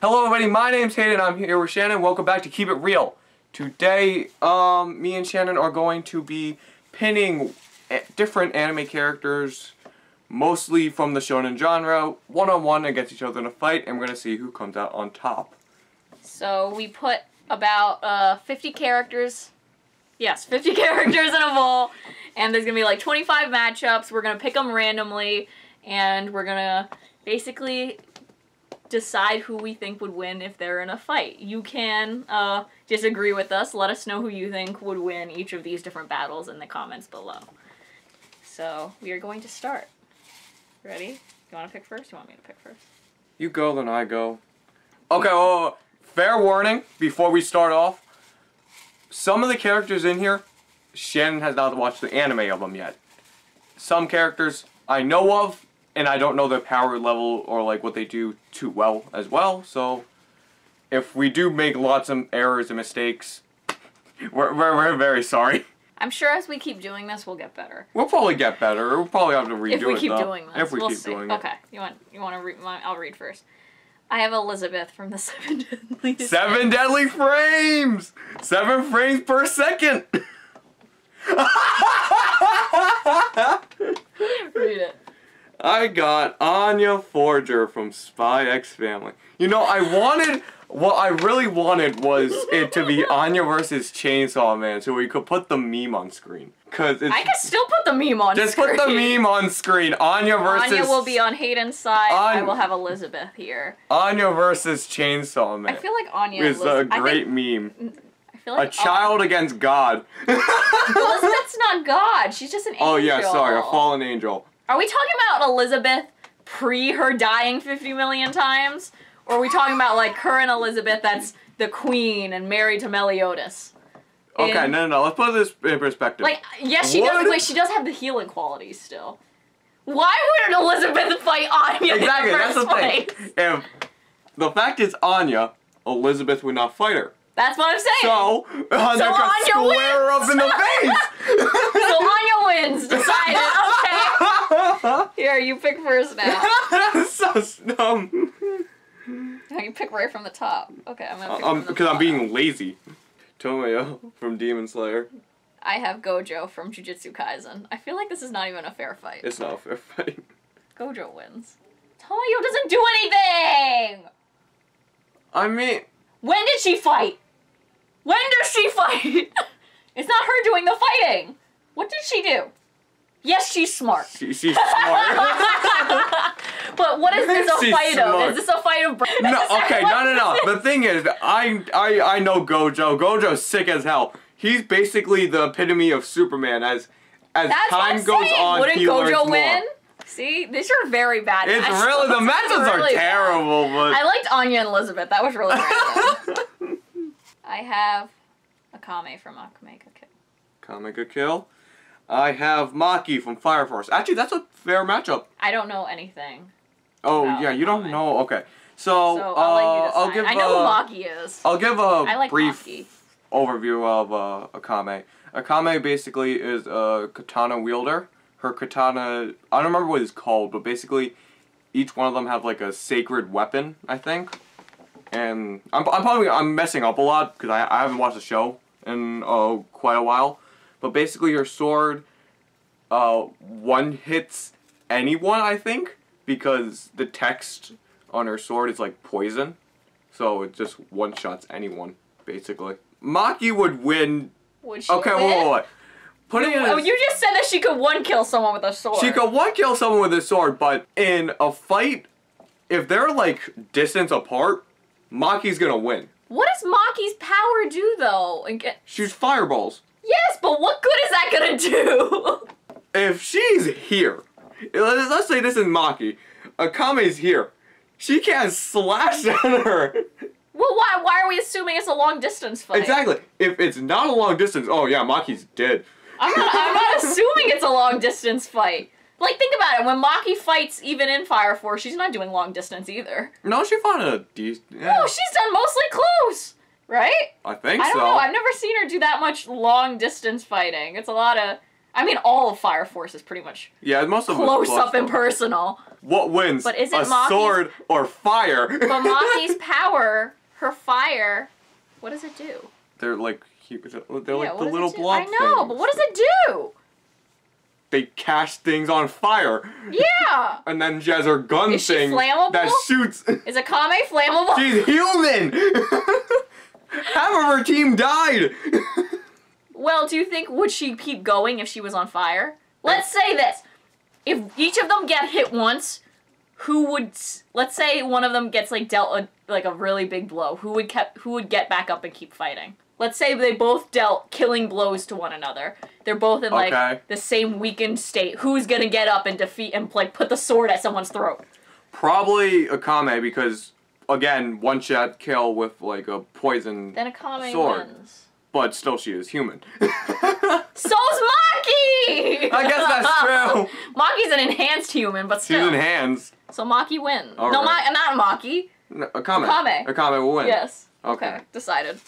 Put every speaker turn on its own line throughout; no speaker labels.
Hello everybody, my name's Hayden, I'm here with Shannon, welcome back to Keep It Reel. Today, um, me and Shannon are going to be pinning different anime characters, mostly from the shonen genre, one-on-one -on -one against each other in a fight, and we're gonna see who comes out on top.
So we put about uh, 50 characters, yes, 50 characters in a bowl, and there's gonna be like 25 matchups, we're gonna pick them randomly, and we're gonna basically decide who we think would win if they're in a fight. You can uh, disagree with us. Let us know who you think would win each of these different battles in the comments below. So we are going to start. Ready? You want to pick first? You want me to pick first?
You go, then I go. Okay, well, fair warning before we start off. Some of the characters in here, Shannon has not watched the anime of them yet. Some characters I know of, and I don't know their power level or like what they do too well as well. So if we do make lots of errors and mistakes, we're, we're, we're very sorry.
I'm sure as we keep doing this, we'll get better.
We'll probably get better. We'll probably have to redo it.
If we keep
though.
doing this,
if we
we'll
keep
see.
doing
okay, you want you want to read? I'll read first. I have Elizabeth from the Seven Deadly.
Seven Deadly Frames. Seven frames per second. I got Anya Forger from Spy X Family. You know, I wanted, what I really wanted was it to be Anya versus Chainsaw Man so we could put the meme on screen. Cause
I can still put the meme on
Just
screen.
put the meme on screen. Anya versus...
Anya will be on Hayden's side. I will have Elizabeth here.
Anya versus Chainsaw Man.
I feel like Anya
is a great
think-
meme.
I feel like
A child against God.
Elizabeth's not God. She's just an angel.
oh yeah, sorry, a fallen angel.
Are we talking about Elizabeth pre her dying 50 million times? Or are we talking about like current Elizabeth that's the queen and married to Meliodas?
Okay,
In-
no, no, no. Let's put this in perspective.
Like, yes, she
What?
does. Wait, she does have the healing qualities still. Why wouldn't Elizabeth fight Anya
exactly,
the
that's the thing. If the fact is Anya, Elizabeth would not fight her.
That's what I'm saying.
So Anya
So
could
Anya
square her up in the face.
So Anya wins. Decided. Here, you pick first now.
so dumb.
No, you pick right from the top. Okay, I'm gonna pick
Um,
from the
because I'm being lazy. Tamayo from Demon Slayer.
I have Gojo from Jujutsu Kaisen. I feel like this is not even a fair fight.
It's not a fair fight.
Gojo wins. Tamayo doesn't do anything!
I mean,
When did she fight? When does she fight? it's not her doing the fighting. What did she do? Yes, she's smart.
she, she's smart.
But what is this a
She's
fight
smart.
of? Is this a fight of
no, okay, no, no, no. The thing is, I, I, I know Gojo. Gojo's sick as hell. He's basically the epitome of Superman. As, as
That's what
time
I'm
goes
saying.
on,
Wouldn't
he learns
Gojo
more.
win? See, these are very bad.
It's
matchups.
really the
is
are
really bad.
terrible, but
I liked Anya and Elizabeth. That was really random. I have Akame from Akame ga Kill.
Comic a kill. I have Maki from Fire Force. Actually, that's a fair matchup.
I don't know anything.
Oh yeah, you don't know. Okay, so,
So
uh,
I'll you
I'll give
I know
uh,
who Maki is.
I'll give a
like
brief
Maki.
overview of uh, Akame. Akame basically is a katana wielder. Her katana, I don't remember what it's called, but basically, each one of them have like a sacred weapon, I think. And I'm, I'm probably I'm messing up a lot because I, I haven't watched the show in uh, quite a while. But basically, her sword, uh, one hits anyone, I think, because the text on her sword is like poison. So it just one shots anyone, basically. Maki would win.
Would she
Okay,
win?
whoa, whoa, whoa. Putting
Oh,
in,
you just said that she could one kill someone with a sword.
she could one kill someone with a sword, but in a fight, if they're like distance apart, Maki's gonna win.
What does Maki's power do though? And get-
Shoots fireballs.
Yes, but what good is that gonna do?
If she's here, let's say this is Maki, Akame's here. She can't slash at her.
well, why? Why are we assuming it's a long distance fight?
Exactly. If it's not a long distance, oh yeah, Maki's dead.
I'm not. I'm not assuming it's a long distance fight. Like, think about it. When Maki fights, even in Fire Force, she's not doing long distance either.
No, she fought a decent.
No, she's done mostly close, right?
I think
I don't know. I've never seen her do that much long distance fighting. It's a lot of I mean, all of Fire Force is pretty much
Yeah, most of
close up and personal.
What wins?
But is it
a
Maki's-
sword or fire?
But Maki's power, her fire, what does it do?
they're like they're like the little blob.
I know,
things.
but what does it do?
They cast things on fire,
Yeah.
and then she has her gun
Is
thing that shoots.
Is Akame flammable?
She's human. Half of her team died.
Well, do you think would she keep going if she was on fire? Let's say this: if each of them get hit once, who would? Let's say one of them gets like dealt a, like a really big blow. Who would kept? Who would get back up and keep fighting? Let's say they both dealt killing blows to one another. They're both in like
Okay.
the same weakened state. Who's gonna get up and defeat and like put the sword at someone's throat?
Probably Akame because again, one shot kill with like a poison,
Then Akame
Sword.
wins.
but still she is human.
So's Maki!
I guess that's true.
Maki's an enhanced human, but
She's
still.
in hands.
So Maki wins.
All
no,
right.
Ma- not Maki.
No, Akame.
Akame.
Akame will win.
Yes.
Okay.
Decided.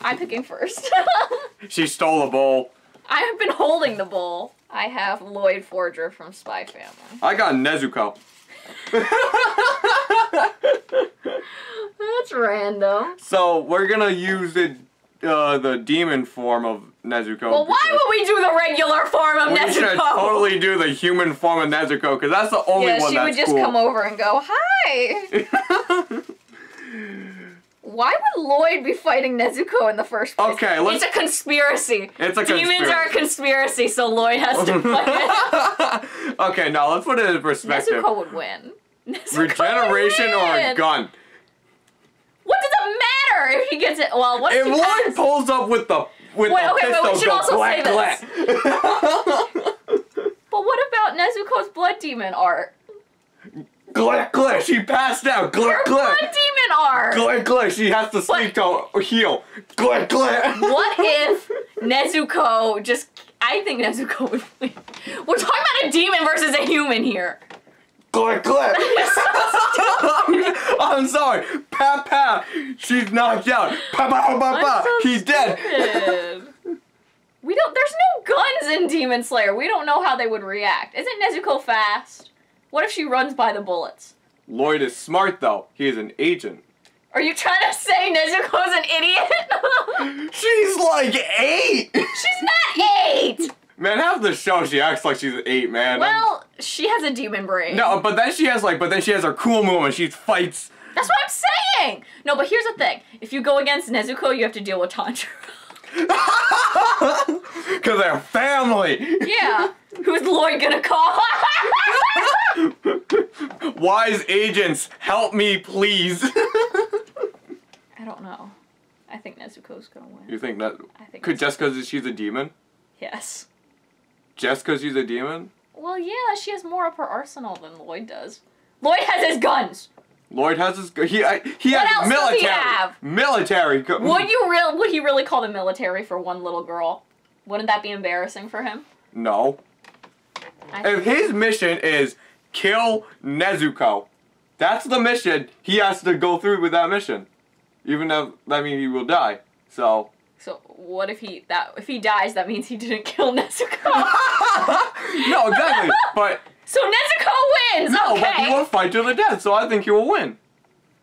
I'm picking first.
She stole a bowl.
I have been holding the bowl. I have Lloyd Forger from Spy Family.
I got Nezuko.
That's random.
so we're gonna use the uh, the demon form of Nezuko.
Well, why would we do the regular form of
we
Nezuko?
should totally do the human form of Nezuko because that's the only one. that's cool.
yeah, she would just
cool.
come over and go, "Hi." Why would Lloyd be fighting Nezuko in the first place?
Okay, let's-
It's a conspiracy.
It's a
Demons
conspiracy.
are a conspiracy, so Lloyd has to fight.
okay, now let's put it in perspective.
Nezuko would win. Nezuko
Regeneration
would
or a gun?
What does it matter if he gets it? Well, what if
If Lloyd
has-
pulls up with the with
Wait,
the
okay,
pistol,
but we should also
clack,
say
clack.
But what about Nezuko's blood demon art?
Glick, glick, she passed out.
Her
Glick,
blood
glick.
Art.
Glick, glick, she has to sleep to heal. Glick, glick.
What if Nezuko just? I think Nezuko would win. We're talking about a demon versus a human here.
Glick, glick. I'm sorry. Pa, pa. She's knocked out. Pa, pa, pa, pa,
so
He's dead.
We don't. There's no guns in Demon Slayer. We don't know how they would react. Isn't Nezuko fast? What if she runs by the bullets?
Lloyd is smart though. He is an agent.
Are you trying to say Nezuko's an idiot?
She's like eight.
She's not eight.
Man, half the show she acts like she's eight, man.
Well, she has a demon brain.
No, but then she has like, but then she has her cool move and she fights.
That's what I'm saying. No, but here's the thing. If you go against Nezuko, you have to deal with Tanjiro.
Cause they're family.
yeah. Who's Lloyd gonna call?
Wise agents, help me, please.
I don't know. I think Nezuko's gonna win.
you think that?
I think.
Could just because she's a demon?
Yes.
Just because she's a demon?
Well, yeah, she has more up her arsenal than Lloyd does. Lloyd has his guns.
Lloyd has his. He I, he
What
has
else does
military.
he have?
Military.
Would you real? Would he really call the military for one little girl? Wouldn't that be embarrassing for him?
No.
I
If his mission is kill Nezuko, that's the mission. He has to go through with that mission, even though that means he will die. So.
So what if he that if he dies? That means he didn't kill Nezuko.
no, exactly. But
so Nezuko wins.
no, but
okay.
he will fight to the death. So I think he will win.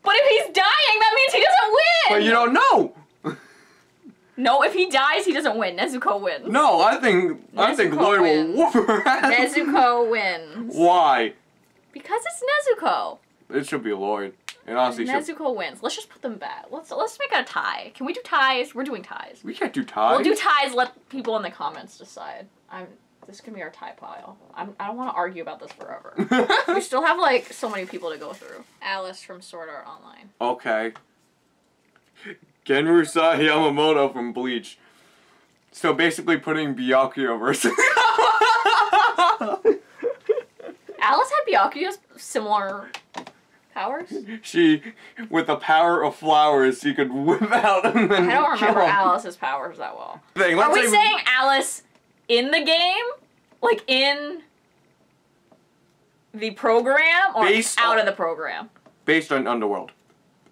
But if he's dying, that means he doesn't win.
But you don't know.
No, if he dies, he doesn't win. Nezuko wins.
No, I think I think
Nezuko
Lloyd
wins.
will whoop her ass.
Nezuko wins.
Why?
Because it's Nezuko.
It should be Lloyd. And honestly, should,
Nezuko wins. Let's just put them back. Let's let's make a tie. Can we do ties? We're doing ties.
we can't do ties.
We'll do ties. Let people in the comments decide. I'm. This can be our tie pile. I'm. I don't want to argue about this forever. we still have like so many people to go through. Alice from Sword Art Online.
okay. Genryusai Yamamoto from Bleach. So basically putting Byakuya versus.
Had Byakuya's similar powers.
she, with the power of flowers, she could whip out and then
I don't remember
him.
Alice's powers that well.
Thing.
Are we
say-
saying Alice in the game, like in the program, or
Based
out
on-
of the program?
based on Underworld?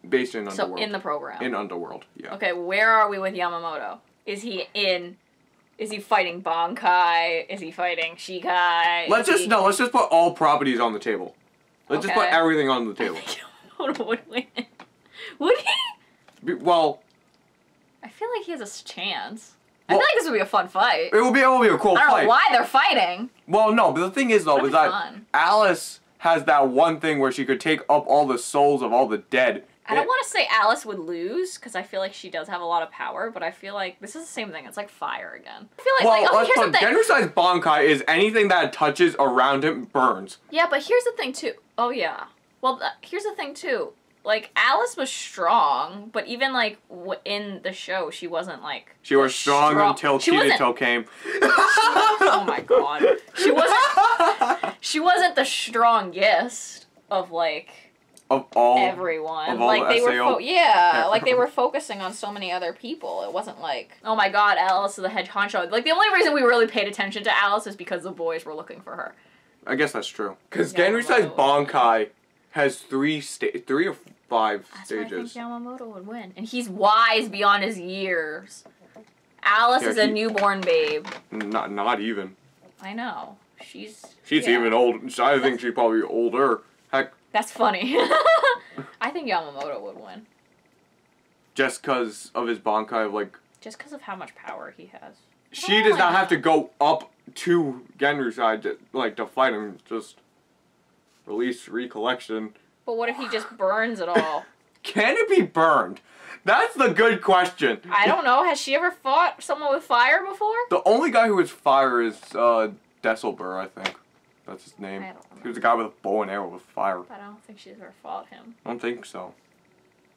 Based in
So in the program.
in Underworld, yeah.
Okay, where are we with Yamamoto? Is he in Is he fighting Bankai? Is he fighting Shikai?
Let's
Is
just
he...
no. Let's just put all properties on the table. Let's just put everything on the table.
would win. Would he?
Be- Well,
I feel like he has a chance. I feel like this would be a fun fight.
it will be it will be a cool
I don't
fight.
know why they're fighting.
Well, no, but the thing is though, is that
fun.
Alice has that one thing where she could take up all the souls of all the dead.
I don't want to say Alice would lose because I feel like she does have a lot of power, but I feel like this is the same thing. It's like fire again. I feel like,
Well,
like oh,
let's
here's
put
the thing.
Genryusai's Bankai is anything that touches around him burns.
Yeah, but here's the thing too. Oh yeah. Well, th- here's the thing too. Like Alice was strong, but even like w- in the show, she wasn't like.
She was strong,
strong-
until
she
Kirito came.
Oh my god. She wasn't. She wasn't the strongest of like
of all.
everyone.
of all
like
the
they were,
SAO.
fo- yeah, like they were focusing on so many other people. It wasn't like, oh my god, Alice the Hedge Honcho. Like the only reason we really paid attention to Alice is because the boys were looking for her.
I guess that's true. Because
Yeah,
Genryusai's
well-
Bankai has three sta- three or five
That's why I
stages.
think Yamamoto would win, and he's wise beyond his years. Alice
Yeah,
is a newborn babe.
Not not even.
I know. She's.
She's
yeah.
even old. I think she's probably older. Heck,
That's funny. I think Yamamoto would win
just because of his Bankai, like
just because of how much power he has.
she does not have to go up to Genryusai to like to fight him. Just release recollection.
But what if he just burns it all?
Can it be burned? That's the good question.
I don't know. Has she ever fought someone with fire before?
The only guy who is fire is uh, Deusolbert, I think. That's his name.
I don't
He was a guy with a bow and arrow with fire.
But I don't think she's ever fought him.
I don't think so.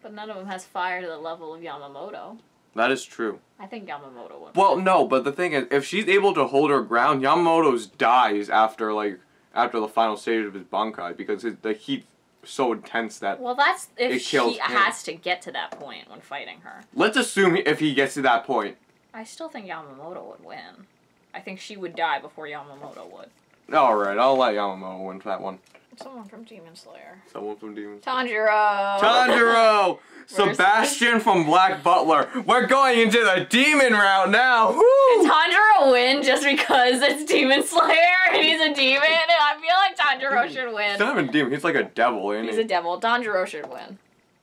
But none of them has fire to the level of Yamamoto.
That is true.
I think Yamamoto would.
Well, no, but the thing is, if she's able to hold her ground, Yamamoto's dies after like after the final stage of his Bankai because his, the heat's so intense that.
Well, that's if
It
she
kills him.
has to get to that point when fighting her.
Let's assume if he gets to that point.
I still think Yamamoto would win. I think she would die before Yamamoto would.
All right, I'll let Yamamoto win for that one.
Someone from Demon Slayer.
Someone from Demons.
Tanjiro.
Tanjiro!
Where's-
Sebastian from Black Butler. We're going into the demon route now.
Did
Woo!
Tanjiro win just because it's Demon Slayer and he's a demon? And I feel like Tanjiro should win.
He's
win.
not even a demon. He's like a devil, ain't
He's
he?
a devil. Tanjiro should win.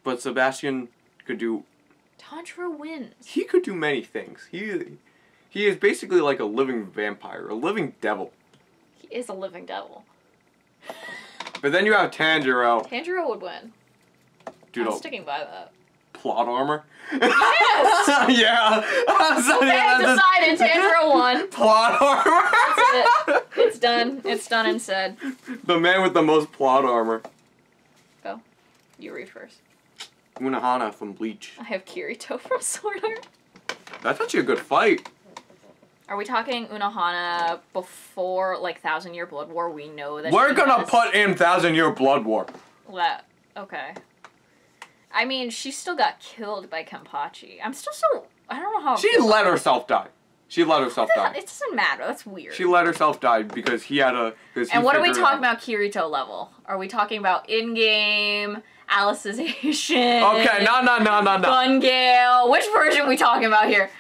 but Sebastian could do.
Tanjiro wins.
He could do many things. He he is basically like a living vampire, a living devil.
He is a living devil.
But then you have Tanjiro,
Tanjiro would win.
dude,
I'm sticking by that.
plot armor.
Yes!
yeah. Sorry,
Okay,
that's a-
decided. Tanjiro won.
Plot armor.
That's It's done. It's done and said.
the man with the most plot armor. Oh.
You read first.
Unohana from Bleach.
I have Kirito from Sword Art.
That's actually a good fight.
Are we talking Unohana before like Thousand Year Blood War? We know that
We're gonna
has
put in Thousand Year Blood War.
that. Okay. I mean, she still got killed by Kenpachi. I'm still so. I don't know how.
She let herself die. She let herself die.
It doesn't matter. That's weird.
She let herself die because he had a. he
and what are we talking about Kirito level? Are we talking about in-game Alicization?
Okay, no, no, no, no, no.
Gun Gale. Which version are we talking about here?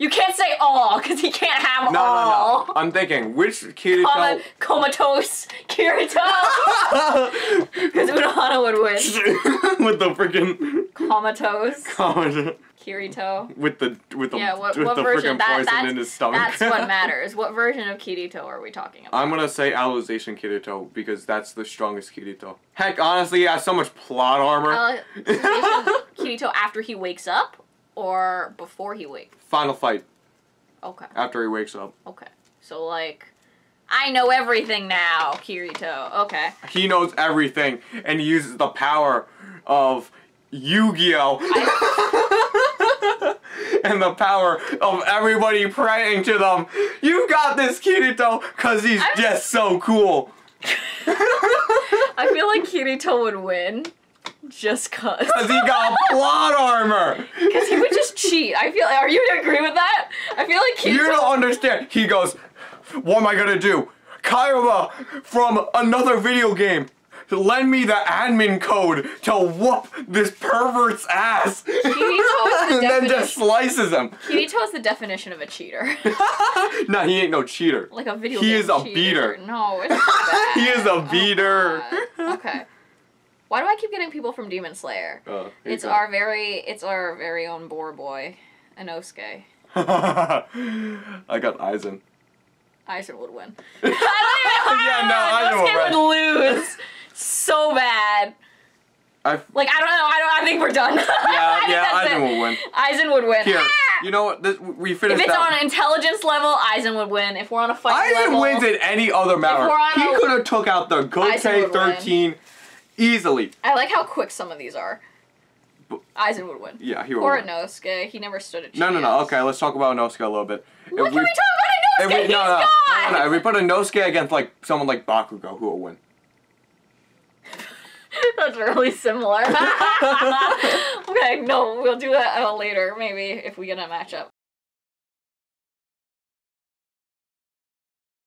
You can't say all, because he can't have
No,
all.
no, no. no. I'm thinking which Kirito.
Coma- comatose Kirito. Because Unohana would win.
with the freaking
Comatose
comment
Kirito.
with the with the
Yeah, what,
with
what
the
version?
freaking
That,
poison in his stomach.
that's what matters. What version of Kirito are we talking about?
I'm gonna say Alicization Kirito because that's the strongest Kirito. Heck, honestly, he has so much plot armor.
Alicization Kirito after he wakes up or before he wakes?
Final fight
Okay,
after he wakes up.
okay. So, like, I know everything now, Kirito. Okay.
He knows everything and he uses the power of Yu-Gi-Oh! and the power of everybody praying to them. You got this, Kirito, cause he's
I'm-
just so cool.
I feel like Kirito would win just cause.
Cause he got plot armor.
Because he would just cheat. I feel. Are you agree with that? I feel like Kirito.
You don't understand. He goes, What am I gonna do? Kaiba from another video game to lend me the admin code to whoop this pervert's ass.
the
and then just slices him.
Kirito is the definition of a cheater.
nah, he ain't no cheater.
like a video
He
game
is a
cheater.
beater.
No, it's bad.
He is a
Oh,
beater.
God. okay. Why do I keep getting people from Demon Slayer?
You
It's
go.
our very it's our very own boar boy, Inosuke.
I got Aizen.
Aizen would win.
Yeah, no, Aizen would
Inosuke would lose so bad.
I
Like I don't know. I don't. I think we're done.
yeah
I
yeah
it.
will win.
Aizen would win.
Here,
Ah!
you know what? This, we
If it's on intelligence level, Aizen would win. If we're on a fight
Aizen
level,
wins in any other matter. He could have took out the Gotei
Aizen would win.
13 easily.
I like how quick some of these are.
Bu-
Aizen would win.
Yeah, he would
Or
win.
Inosuke. He never stood a chance.
No, no, no. Okay, let's talk about Inosuke a little bit.
What
If
can we, talk about Inosuke?
if we, no, no, no, no, if we put Inosuke against like someone like Bakugo, who will win?
That's really similar. okay, no, we'll do that uh, later, maybe if we get a matchup.